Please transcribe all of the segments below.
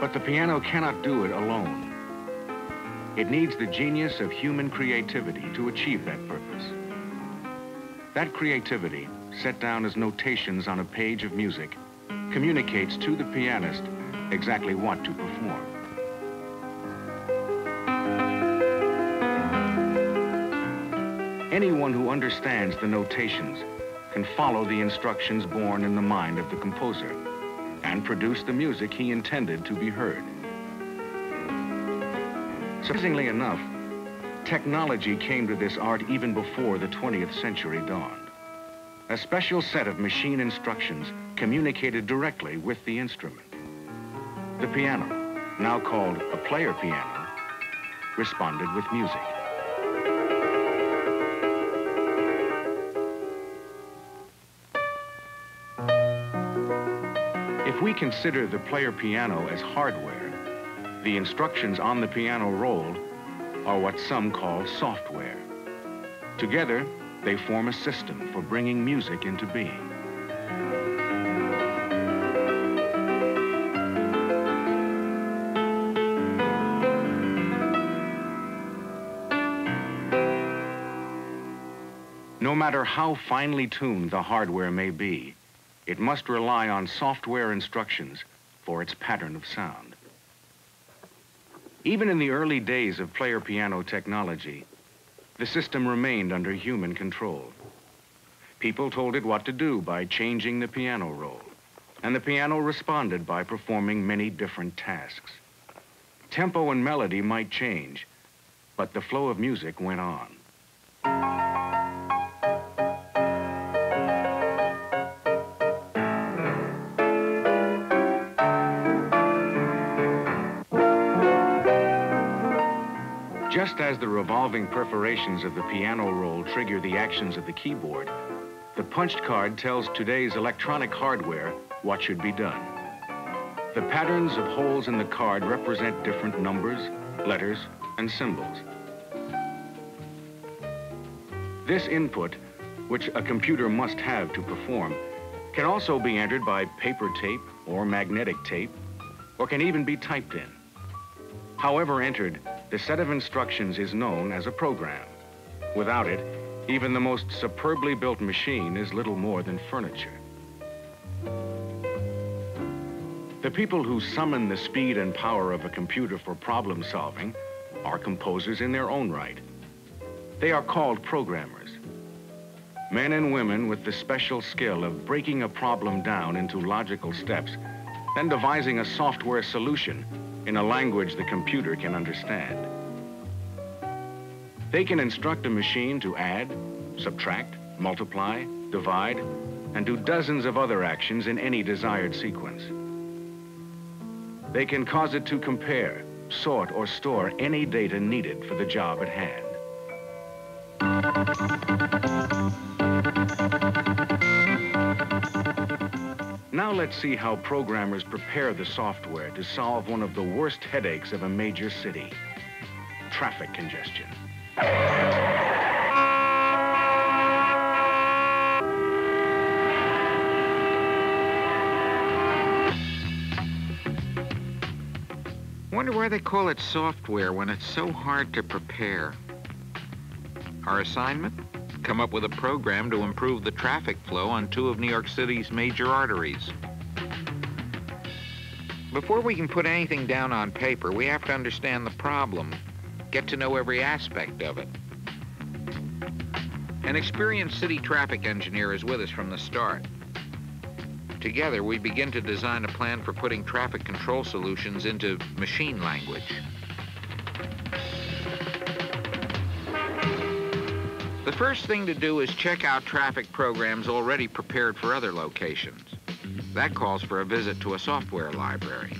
But the piano cannot do it alone. It needs the genius of human creativity to achieve that purpose. That creativity, set down as notations on a page of music, communicates to the pianist exactly what to perform. Anyone who understands the notations can follow the instructions born in the mind of the composer and produce the music he intended to be heard. Surprisingly enough, technology came to this art even before the 20th century dawned. A special set of machine instructions communicated directly with the instrument. The piano, now called a player piano, responded with music. If we consider the player piano as hardware, the instructions on the piano roll are what some call software. Together, they form a system for bringing music into being. No matter how finely tuned the hardware may be, it must rely on software instructions for its pattern of sound. Even in the early days of player piano technology, the system remained under human control. People told it what to do by changing the piano roll, and the piano responded by performing many different tasks. Tempo and melody might change, but the flow of music went on. Just as the revolving perforations of the piano roll trigger the actions of the keyboard, the punched card tells today's electronic hardware what should be done. The patterns of holes in the card represent different numbers, letters, and symbols. This input, which a computer must have to perform, can also be entered by paper tape or magnetic tape, or can even be typed in. However entered, the set of instructions is known as a program. Without it, even the most superbly built machine is little more than furniture. The people who summon the speed and power of a computer for problem solving are composers in their own right. They are called programmers. Men and women with the special skill of breaking a problem down into logical steps, then devising a software solution in a language the computer can understand. They can instruct a machine to add, subtract, multiply, divide, and do dozens of other actions in any desired sequence. They can cause it to compare, sort, or store any data needed for the job at hand. Now let's see how programmers prepare the software to solve one of the worst headaches of a major city, traffic congestion. Wonder why they call it software when it's so hard to prepare. Our assignment? Come up with a program to improve the traffic flow on two of New York City's major arteries. Before we can put anything down on paper, we have to understand the problem, get to know every aspect of it. An experienced city traffic engineer is with us from the start. Together, we begin to design a plan for putting traffic control solutions into machine language. The first thing to do is check out traffic programs already prepared for other locations. That calls for a visit to a software library.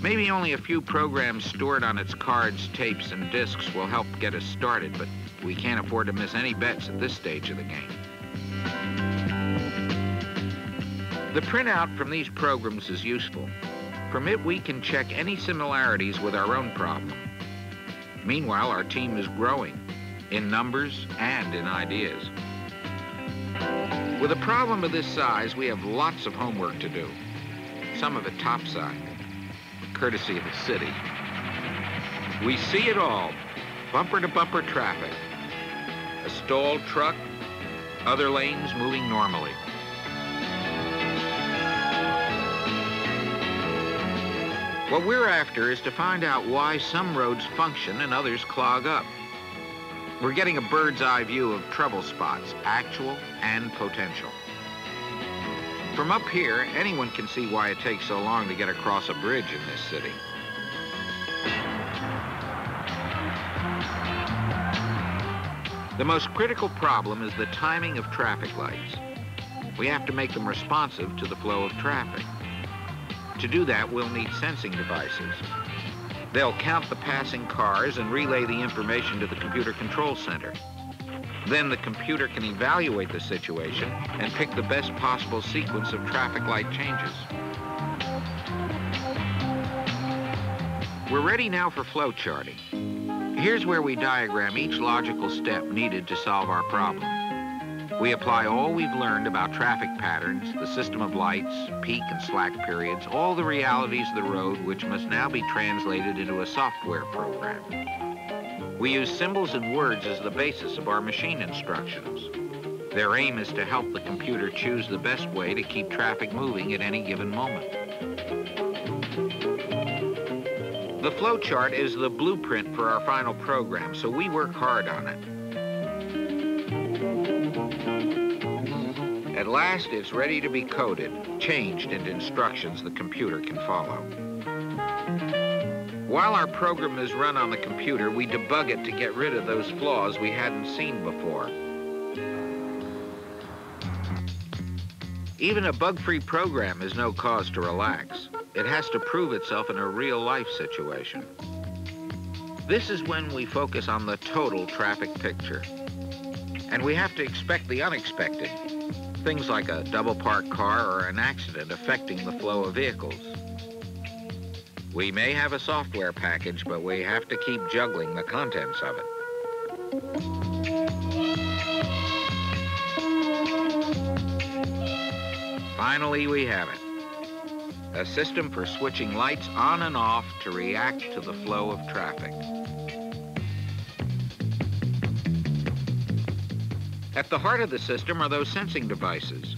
Maybe only a few programs stored on its cards, tapes, and disks will help get us started, but we can't afford to miss any bets at this stage of the game. The printout from these programs is useful. From it, we can check any similarities with our own problem. Meanwhile, our team is growing in numbers and in ideas. With a problem of this size, we have lots of homework to do, some of it topside. courtesy of the city. We see it all, bumper-to-bumper -bumper traffic. A stalled truck, other lanes moving normally. What we're after is to find out why some roads function and others clog up. We're getting a bird's eye view of trouble spots, actual and potential. From up here, anyone can see why it takes so long to get across a bridge in this city. The most critical problem is the timing of traffic lights. We have to make them responsive to the flow of traffic. To do that, we'll need sensing devices. They'll count the passing cars and relay the information to the computer control center. Then the computer can evaluate the situation and pick the best possible sequence of traffic light changes. We're ready now for flow charting. Here's where we diagram each logical step needed to solve our problem. We apply all we've learned about traffic patterns, the system of lights, peak and slack periods, all the realities of the road which must now be translated into a software program. We use symbols and words as the basis of our machine instructions. Their aim is to help the computer choose the best way to keep traffic moving at any given moment. The flowchart is the blueprint for our final program, so we work hard on it. At last, it's ready to be coded, changed into instructions the computer can follow. While our program is run on the computer, we debug it to get rid of those flaws we hadn't seen before. Even a bug-free program is no cause to relax. It has to prove itself in a real-life situation. This is when we focus on the total traffic picture. And we have to expect the unexpected. Things like a double parked car or an accident affecting the flow of vehicles. We may have a software package, but we have to keep juggling the contents of it. Finally, we have it. A system for switching lights on and off to react to the flow of traffic. At the heart of the system are those sensing devices.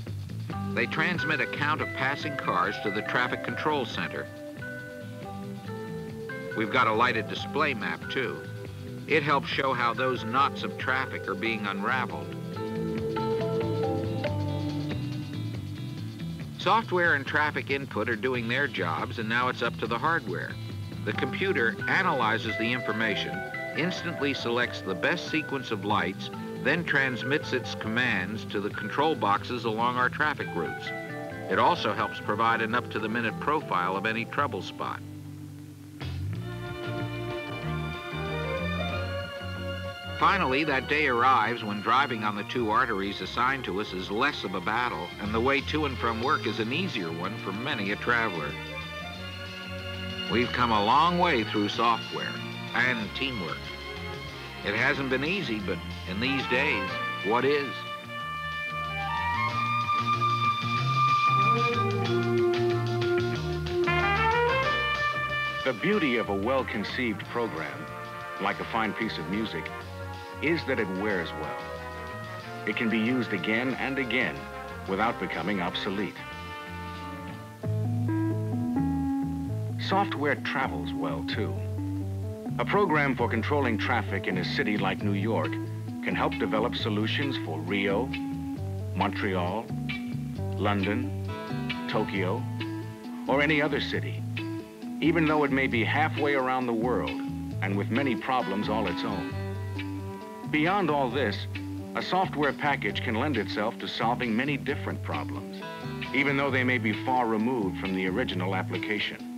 They transmit a count of passing cars to the traffic control center We've got a lighted display map, too. It helps show how those knots of traffic are being unraveled. Software and traffic input are doing their jobs, and now it's up to the hardware. The computer analyzes the information, instantly selects the best sequence of lights, then transmits its commands to the control boxes along our traffic routes. It also helps provide an up-to-the-minute profile of any trouble spot. Finally, that day arrives when driving on the two arteries assigned to us is less of a battle, and the way to and from work is an easier one for many a traveler. We've come a long way through software and teamwork. It hasn't been easy, but in these days, what is? The beauty of a well-conceived program, like a fine piece of music, is that it wears well. It can be used again and again without becoming obsolete. Software travels well, too. A program for controlling traffic in a city like New York can help develop solutions for Rio, Montreal, London, Tokyo, or any other city, even though it may be halfway around the world and with many problems all its own. Beyond all this, a software package can lend itself to solving many different problems, even though they may be far removed from the original application.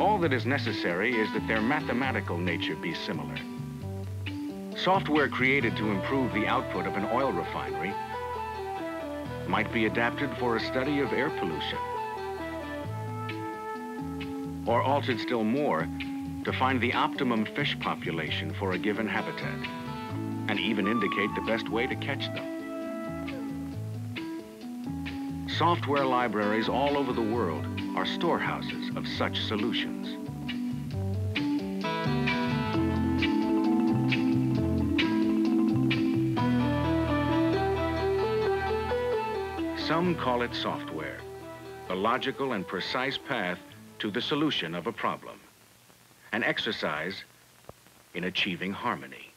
All that is necessary is that their mathematical nature be similar. Software created to improve the output of an oil refinery might be adapted for a study of air pollution. Or altered still more, to find the optimum fish population for a given habitat and even indicate the best way to catch them. Software libraries all over the world are storehouses of such solutions. Some call it software, the logical and precise path to the solution of a problem, an exercise in achieving harmony.